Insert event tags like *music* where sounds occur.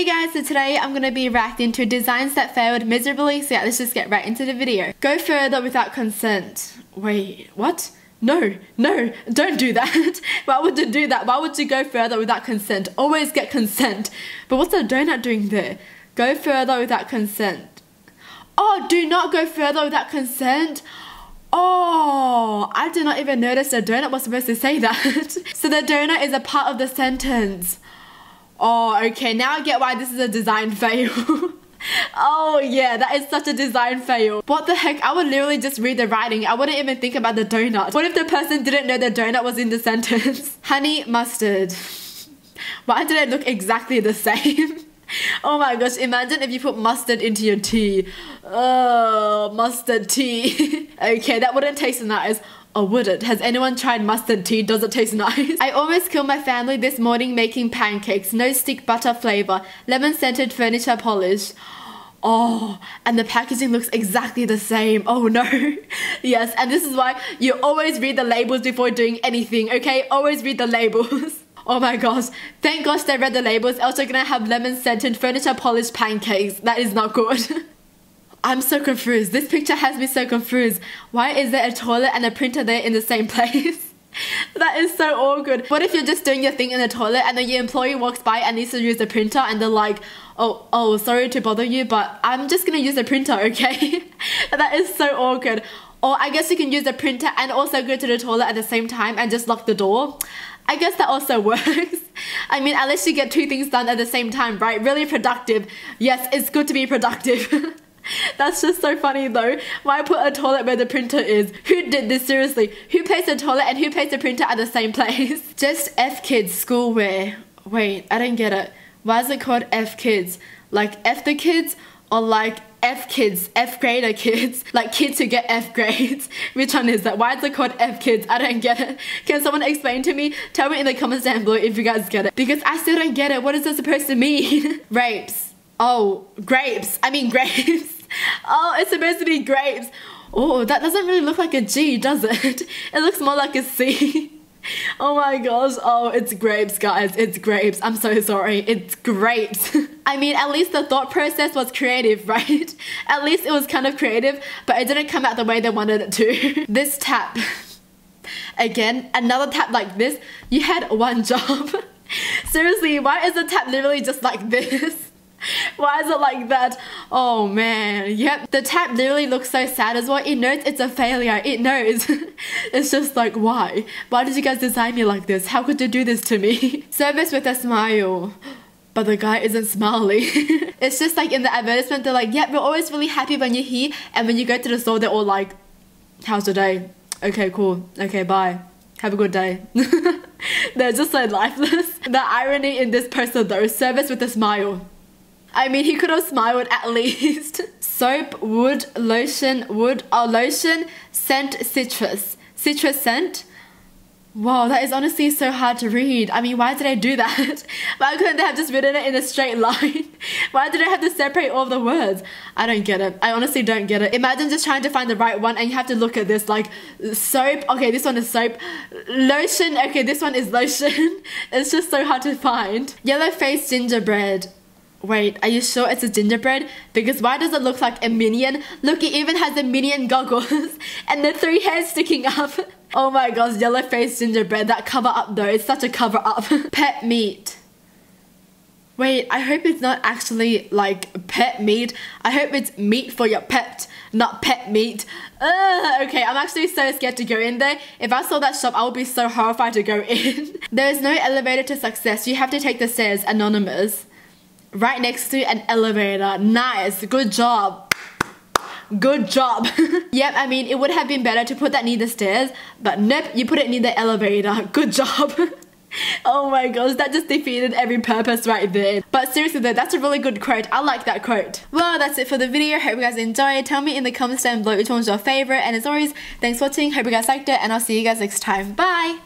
Hey guys, so today I'm going to be reacting to designs that failed miserably, so yeah, let's just get right into the video. Go further without consent. Wait, what? No, no, don't do that. *laughs* Why would you do that? Why would you go further without consent? Always get consent. But what's the donut doing there? Go further without consent. Oh, do not go further without consent. Oh, I did not even notice the donut was supposed to say that. *laughs* so the donut is a part of the sentence. Oh, okay, now I get why this is a design *laughs* fail. oh yeah, that is such a design fail. What the heck, I would literally just read the writing. I wouldn't even think about the donut. What if the person didn't know the donut was in the sentence? *laughs* Honey mustard. Why did it look exactly the same? *laughs* Oh my gosh, imagine if you put mustard into your tea. Oh, mustard tea. okay, that wouldn't taste nice. Or would it? Has anyone tried mustard tea? Does it taste nice? *laughs* I almost killed my family this morning making pancakes. No stick butter flavor. Lemon scented furniture polish. Oh, and the packaging looks exactly the same. Oh no. *laughs* yes, and this is why you always read the labels before doing anything, okay? Always read the labels. *laughs* Oh my gosh. Thank gosh they read the labels. Also gonna have lemon scented furniture polish pancakes. That is not good. I'm so confused. This picture has me so confused. Why is there a toilet and a printer there in the same *laughs* place? that is so awkward. What if you're just doing your thing in the toilet and then your employee walks by and needs to use the printer and they're like, oh, oh, sorry to bother you, but I'm just gonna use the printer, *laughs* okay? that is so awkward. Or I guess you can use the printer and also go to the toilet at the same time and just lock the door. I guess that also *laughs* works. I mean, least you get two things done at the same time, right? Really productive. Yes, it's good to be productive. *laughs* That's just so funny though. Why put a toilet where the printer is? Who did this seriously? Who placed a toilet and who placed a printer at the same place? *laughs* Just F kids school wear. Wait, I don't get it. Why is it called F kids? Like F the kids or like F kids, F grader kids, *laughs* like kids who get F grades. Which one is that? Why is it called F kids? I don't get it. Can someone explain to me? Tell me in the comments down below if you guys get it. Because I still don't get it. What is this supposed to mean? Rapes. Oh, grapes. I mean grapes. *laughs* oh, it's supposed to be grapes. Oh, that doesn't really look like a G, does it? *laughs* It looks more like a C. *laughs* Oh my gosh, oh, it's grapes, guys. It's grapes. I'm so sorry. It's grapes. I mean, at least the thought process was creative, right? At least it was kind of creative, but it didn't come out the way they wanted it to. this tap. Again, another tap like this. You had one job. Seriously, why is the tap literally just like this? Why is it like that? Oh man, yep. The tap literally looks so sad as well. It knows it's a failure. It knows. *laughs* it's just like, why? Why did you guys design me like this? How could you do this to me? *laughs* Service with a smile. But the guy isn't smiling. *laughs* it's just like in the advertisement, they're like, yeah, we're always really happy when you're here. And when you go to the store, they're all like, how's your day? Okay, cool. Okay, bye. Have a good day. they're just so lifeless. The irony in this person though, service with a smile. I mean, he could have smiled at least. *laughs* Soap, wood, lotion, wood, oh, lotion, scent, citrus. Citrus scent? Wow, that is honestly so hard to read. I mean, why did I do that? *laughs* why couldn't they have just written it in a straight line? *laughs* why did I have to separate all the words? I don't get it. I honestly don't get it. Imagine just trying to find the right one and you have to look at this like soap. Okay, this one is soap. Lotion. Okay, this one is lotion. it's just so hard to find. Yellow face gingerbread. Wait, are you sure it's a gingerbread? Because why does it look like a minion? Look, it even has the minion goggles *laughs* and the three hairs sticking up. *laughs* Oh my gosh, yellow face gingerbread. That cover up though, it's such a cover up. *laughs* pet meat. Wait, I hope it's not actually like pet meat. I hope it's meat for your pet, not pet meat. Ugh, okay, I'm actually so scared to go in there. If I saw that shop, I would be so horrified to go in. there is no elevator to success. You have to take the stairs, anonymous right next to an elevator. Nice, good job. Good job. *laughs* yep, I mean, it would have been better to put that near the stairs, but nope, you put it near the elevator. *laughs* Good job. *laughs* oh my gosh, that just defeated every purpose right there. But seriously though, that's a really good quote. I like that quote. Well, that's it for the video. Hope you guys enjoyed. Tell me in the comments down below which one was your favorite. And as always, thanks for watching. Hope you guys liked it, and I'll see you guys next time. Bye!